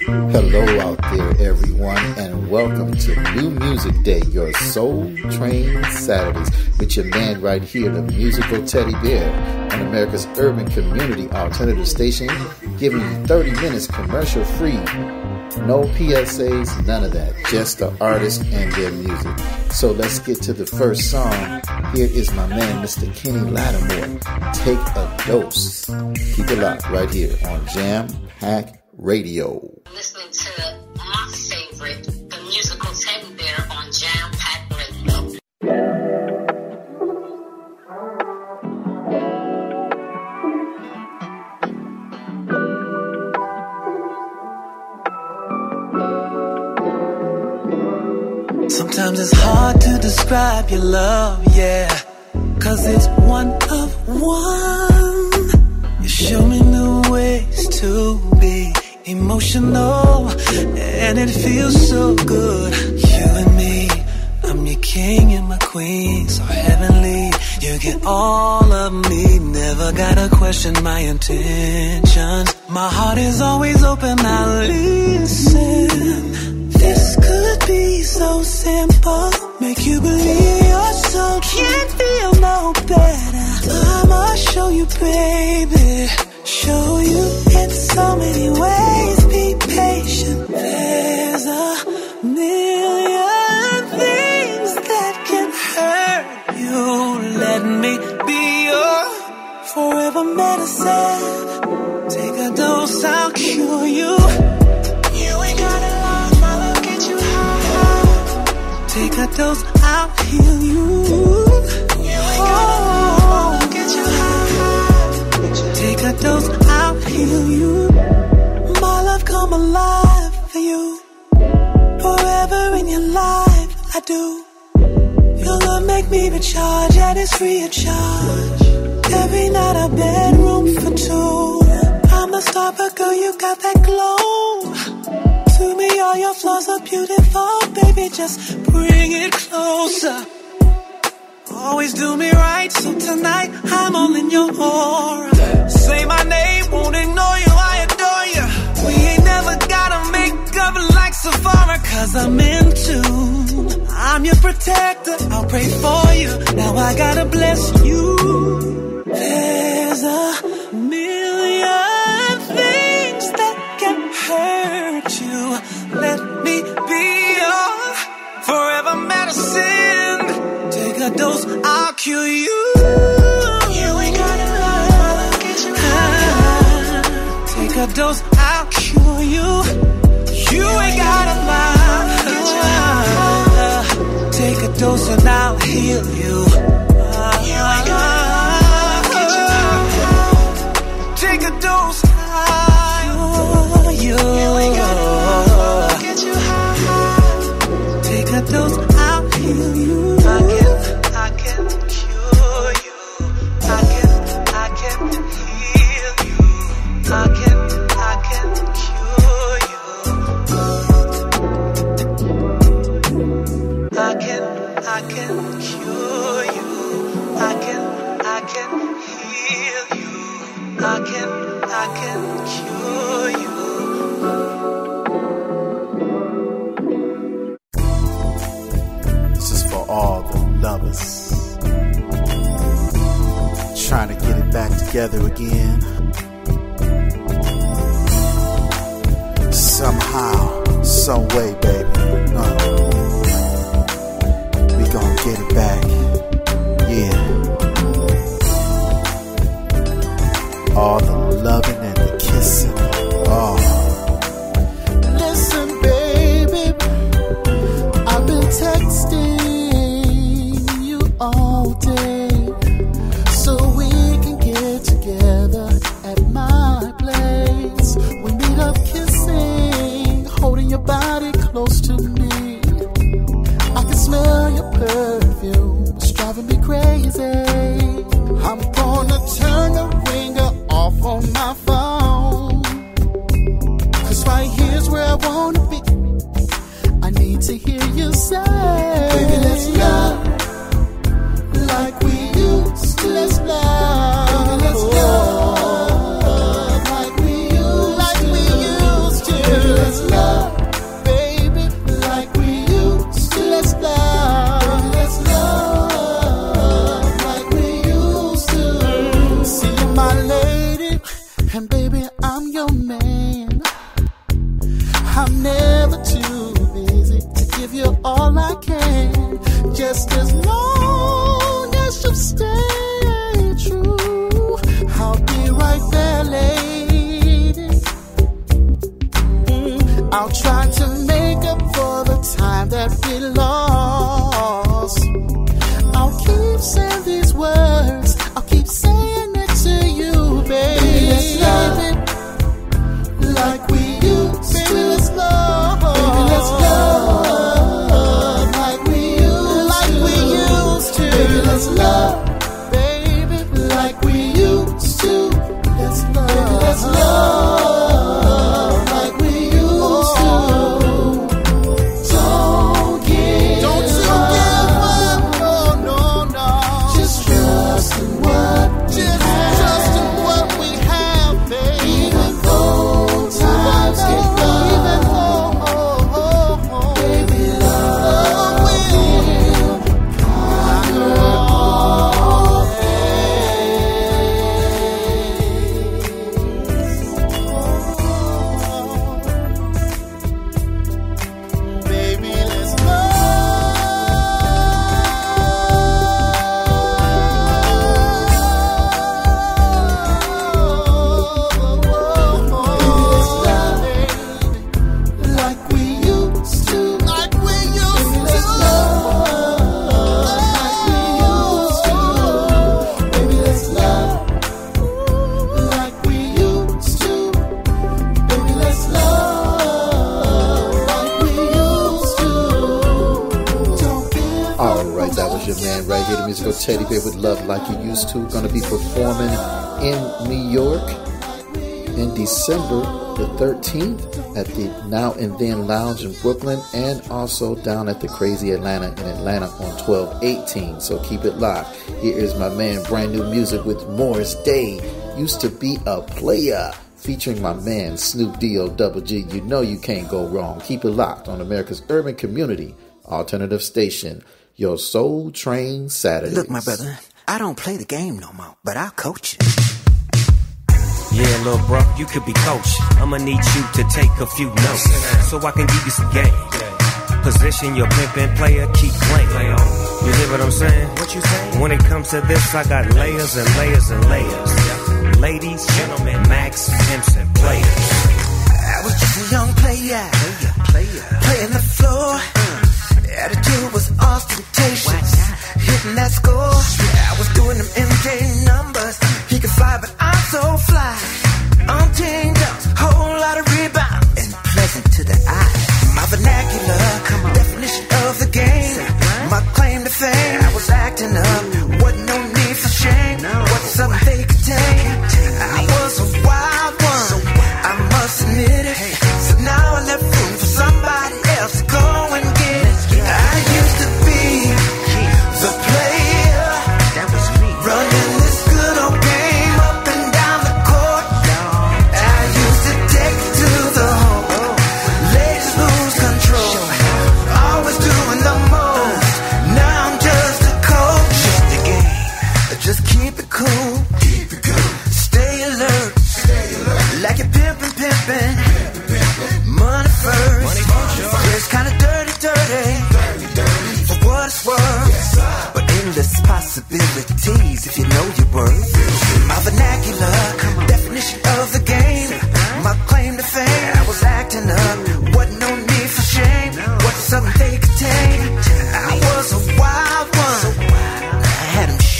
Hello out there, everyone, and welcome to New Music Day, your Soul Train Saturdays, with your man right here, the musical Teddy Bear, on America's urban community alternative station, giving you 30 minutes commercial free. No PSAs, none of that. Just the artist and their music. So let's get to the first song. Here is my man, Mr. Kenny Lattimore. Take a dose. Keep it locked right here on Jam Pack Radio. Listening to my favorite, the musical Teddy Bear on Jam Pack Radio. Sometimes it's hard to describe your love, yeah. Cause it's one of one. You show me new ways to be emotional. And it feels so good. You and me, I'm your king and my queen. So heavenly, you get all of me. Never gotta question my intentions. My heart is always open, I listen. This could be so simple. Make you believe your soul can't feel no better. I'ma show you, baby. Show you in so many ways. Medicine. Take a dose, I'll cure you. You ain't gotta lie, my love get you high. Take a dose, I'll heal you. You ain't gotta lie, my love get you high. Take a dose, I'll heal you. My love come alive for you. Forever in your life, I do. Your love make me recharge, and it's free of charge. Every night a bedroom for two. I'm the star, but girl, you got that glow. To me, all your flaws are beautiful, baby. Just bring it closer. Always do me right, so tonight I'm all in your aura. Say my name, won't ignore you, I adore you. We ain't never gotta make up like Safari, cause I'm in tune. I'm your protector, I'll pray for you. Now I gotta bless you. There's a million things that can hurt you. Let me be your forever medicine. Take a dose, I'll cure you. You ain't gotta lie, I'll get you high. Take a dose, I'll cure you. You ain't gotta lie. Take a dose and I'll heal. You you. Together again. I'll Teddy Bear with Love Like You Used To. Going to be performing in New York in December the 13th at the Now and Then Lounge in Brooklyn and also down at the Crazy Atlanta in Atlanta on 1218. So keep it locked. Here is my man, brand new music with Morris Day. Used to be a player. Featuring my man Snoop D-O Double G. You know you can't go wrong. Keep it locked on America's Urban Community Alternative Station. Your Soul Train Saturday. Look, my brother, I don't play the game no more, but I'll coach you. Yeah, little bro, you could be coach. I'ma need you to take a few notes so I can give you some game. Position your pimpin' player, keep playing. You hear what I'm saying? What you saying? When it comes to this, I got layers and layers and layers. Ladies, gentlemen, Max, pimps, and players. I was just a young player, player, playing the floor. Attitude was ostentatious, hitting that score. I was doing them MJ numbers. He could fly, but I'm so fly. I'm chained up, whole lot of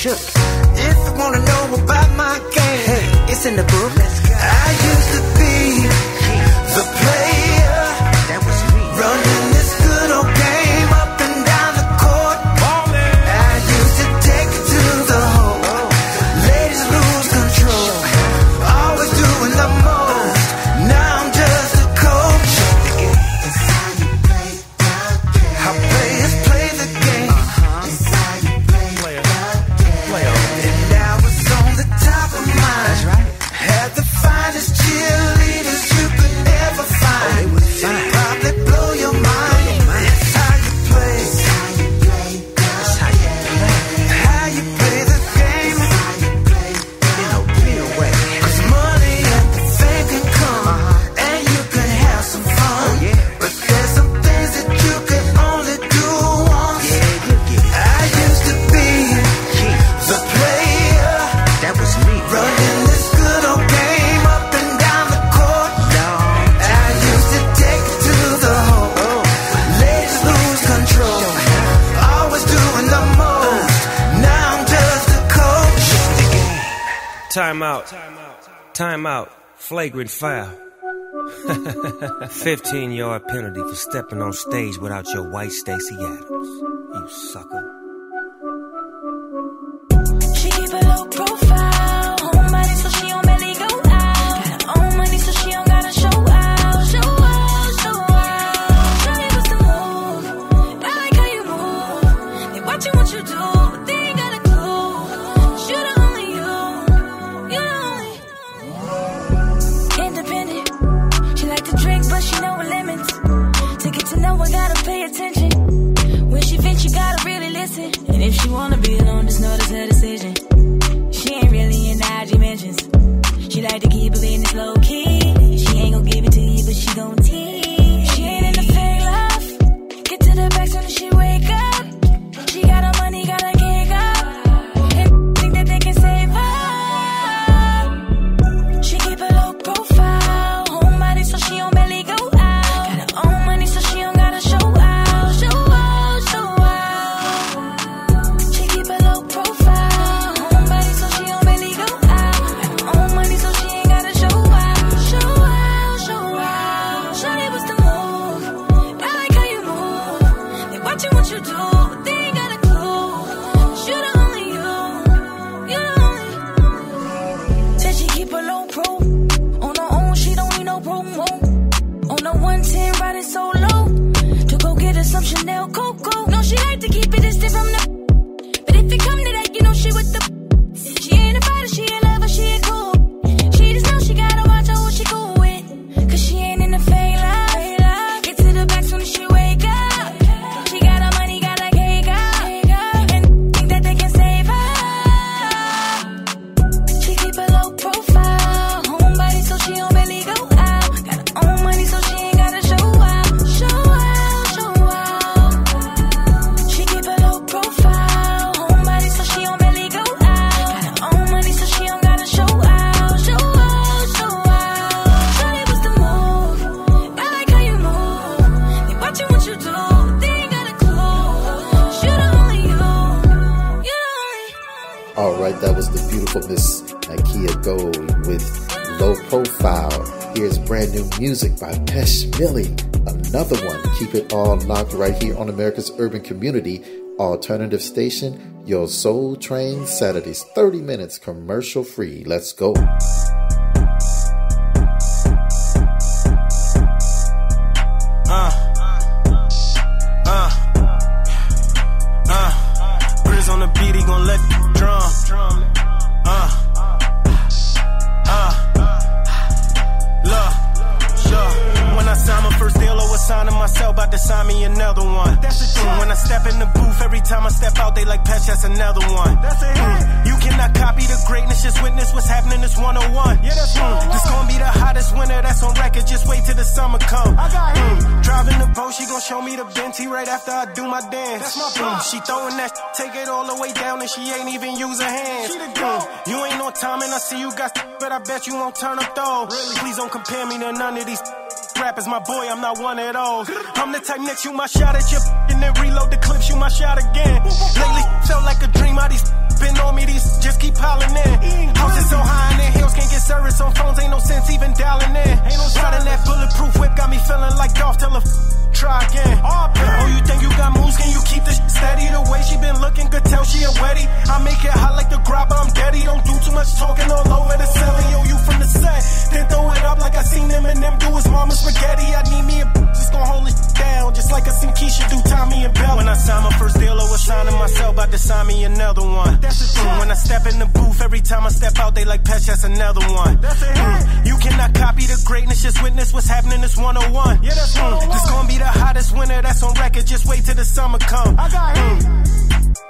shook. If you wanna know about my game, hey, it's in the book. Time out. Flagrant foul. 15 yard penalty for stepping on stage without your white Stacy Adams. You sucker. She know her limits. To get to know her, gotta pay attention. When she thinks she gotta really listen. All right, that was the beautiful Miss Nakia Gold with Low Profile. Here's brand new music by Pesh Millie. Another one. Keep it all locked right here on America's Urban Community Alternative Station, your Soul Train Saturdays, 30 minutes commercial free. Let's go. Dance. That's my mm, She throwing that, take it all the way down, and she ain't even use her hands. Mm, You ain't no time, and I see you got, but I bet you won't turn up though. Really? Please don't compare me to none of these. Rappers, my boy, I'm not one at all. I'm the type next you my shot at your and then reload the clips, you my shot again. Lately, felt like a dream. All these been on me, these just keep piling in. Houses so high and the hills can't get service on phones, ain't no sense even dialing in. Ain't no riding that bulletproof whip, got me feeling like Dolph. Tell her try again. Oh, you think you got moves? Can you keep this steady? The way she been looking, could tell she a wetty. I make it hot like the grabber, I'm deady. Don't do too much talking all over the celly. Yo, you from the set. Then throw it up like I seen them and them do his mama spaghetti. I need me a just gon' hold it down, just like I seen Keisha do Tommy and Bell. When I signed my first deal, I was signing myself, about to sign me another one. Mm, When I step in the booth, every time I step out, they like patch, that's another one. Mm, You cannot copy the greatness, just witness what's happening, it's 101. Yeah, that's mm, This gon' be the hottest winter that's on record, just wait till the summer come. Mm.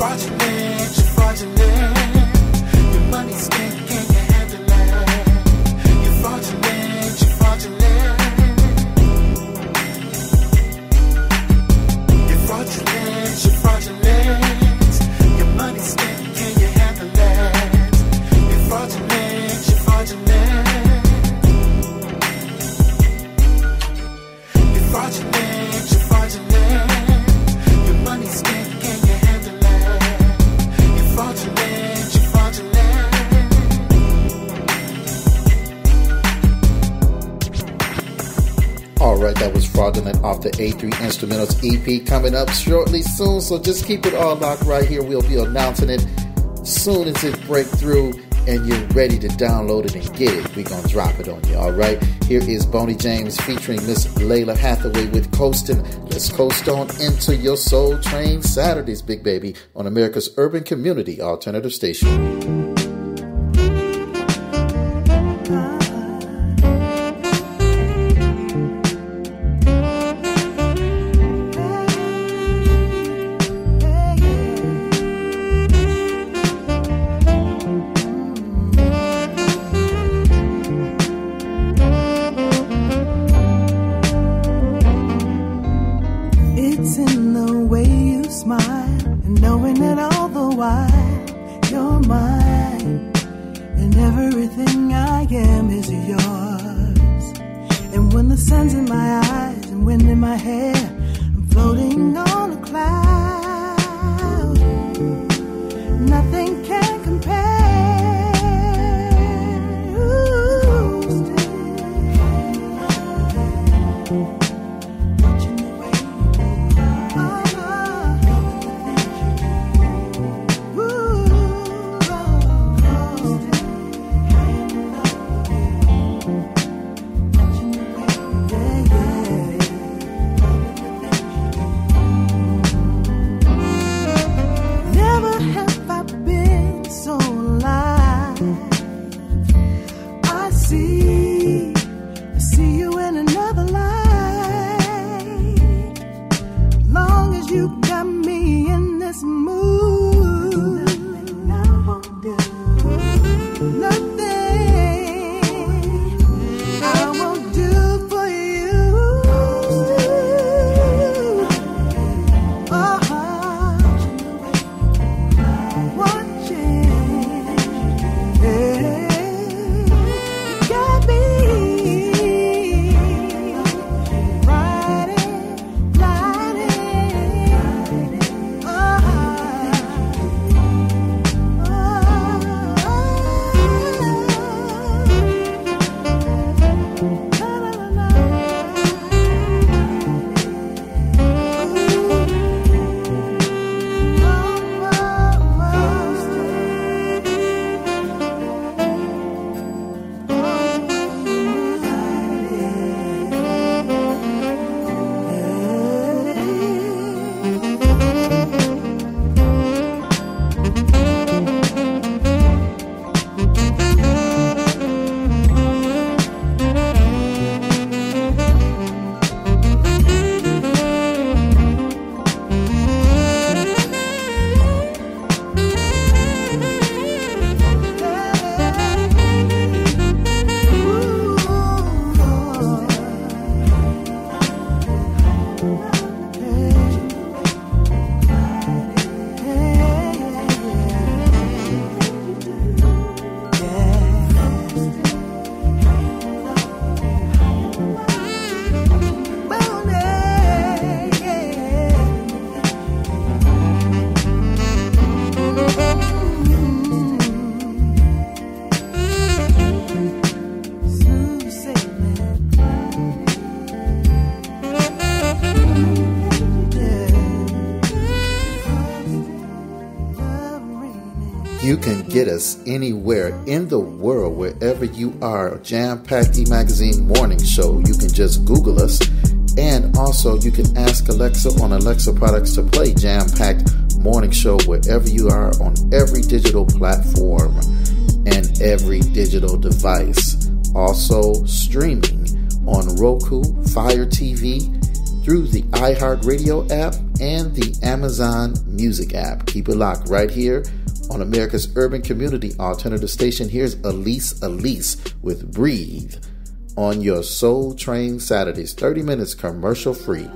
watching me. EP coming up shortly soon. So just keep it all locked right here. We'll be announcing it soon as it break through and you're ready to download it and get it. We're gonna drop it on you, all right? Here is Boney James featuring Miss Lalah Hathaway with Coastin'. Let's coast on into your Soul Train Saturdays, big baby, on America's Urban Community Alternative Station. Anywhere in the world, wherever you are. Jam Packed E Magazine Morning Show. You can just Google us. And also, you can ask Alexa on Alexa products to play Jam Packed Morning Show wherever you are on every digital platform and every digital device. Also, streaming on Roku, Fire TV, through the iHeartRadio app and the Amazon Music app. Keep it locked right here on America's urban community alternative station. Here's Elise Elise with Breathe on your Soul Train Saturdays, 30 minutes commercial free.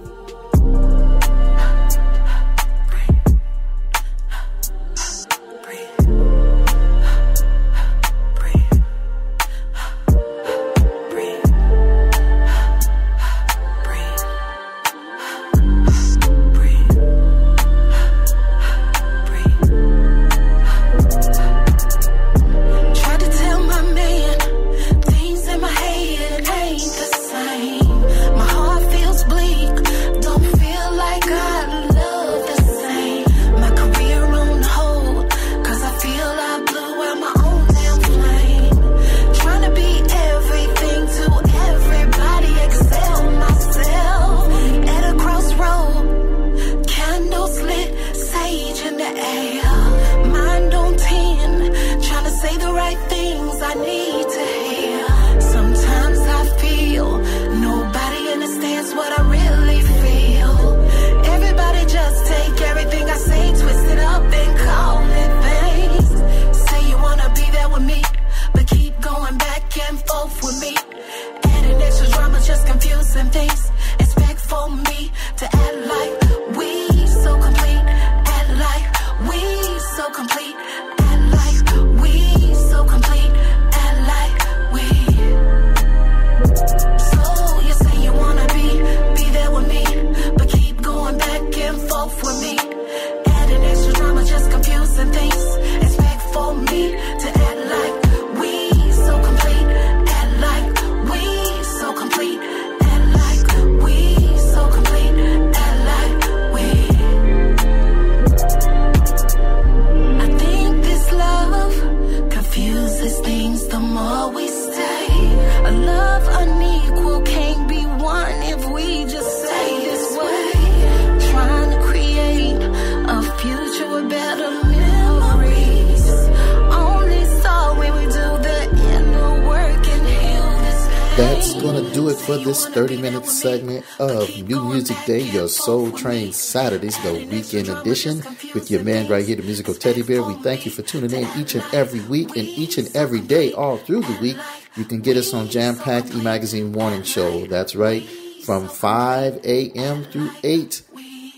30 minute segment of New Music Day, your Soul Train Saturdays, the weekend edition, with your man right here, the musical teddy bear. We thank you for tuning in each and every week and each and every day, all through the week. You can get us on Jam Packed E Magazine Morning Show. That's right, from 5 a.m. through 8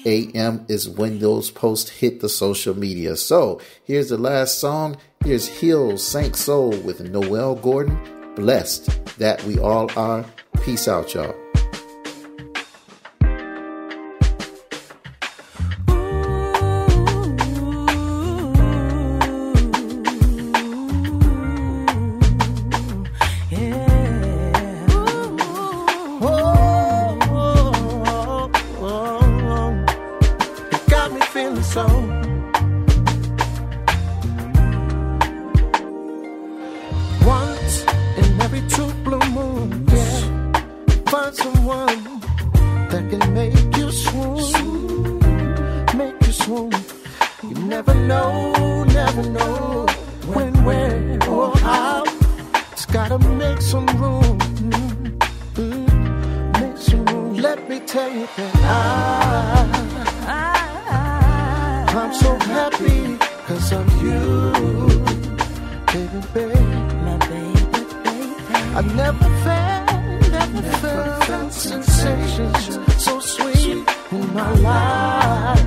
a.m. is when those posts hit the social media. So here's the last song. Here's Hil St. Soul with Noel Gourdin. Blessed that we all are. Peace out, y'all. Swoon, make you swoon. You never know, never know when, where, or how. Just gotta make some room. Mm, make some room. Let me tell you that I. I'm so happy because of you, baby, baby. My baby, baby. I never felt, sensations so sweet in my life.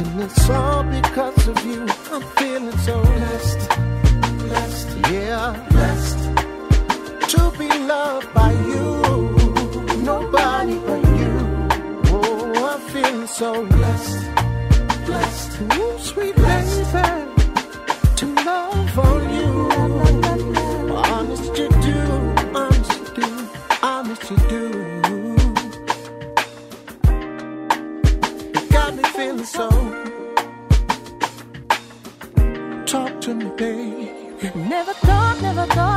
And it's all because of you. I'm feeling so blessed, blessed, yeah, blessed to be loved by you. Nobody but you. Oh, I'm feeling so blessed, blessed. Ooh, sweet baby, to love on you. You do. You got me feeling so. Talk to me. Never never thought, never thought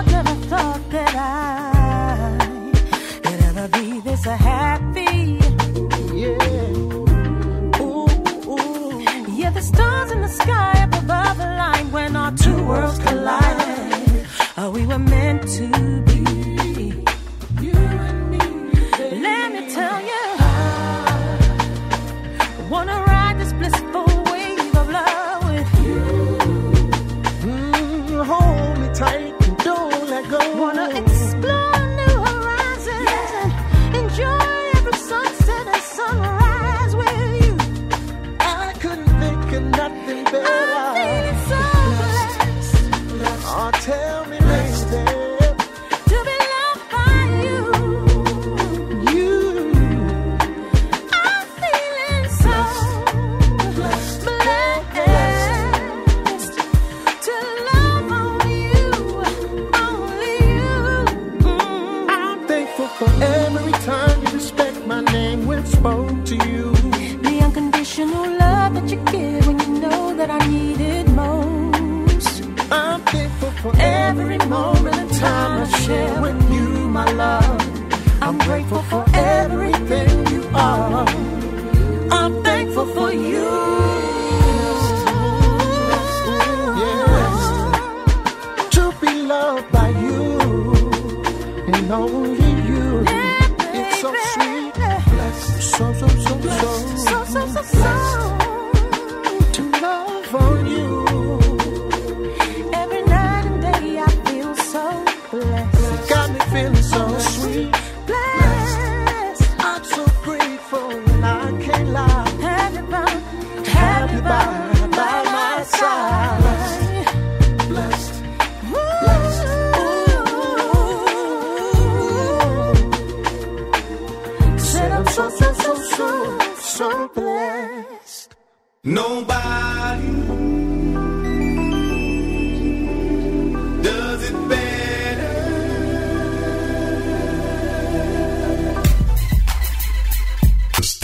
Oh, tell me, lady,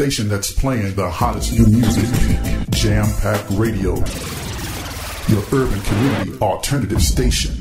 station that's playing the hottest new music, Jam Pack Radio, your urban community alternative station.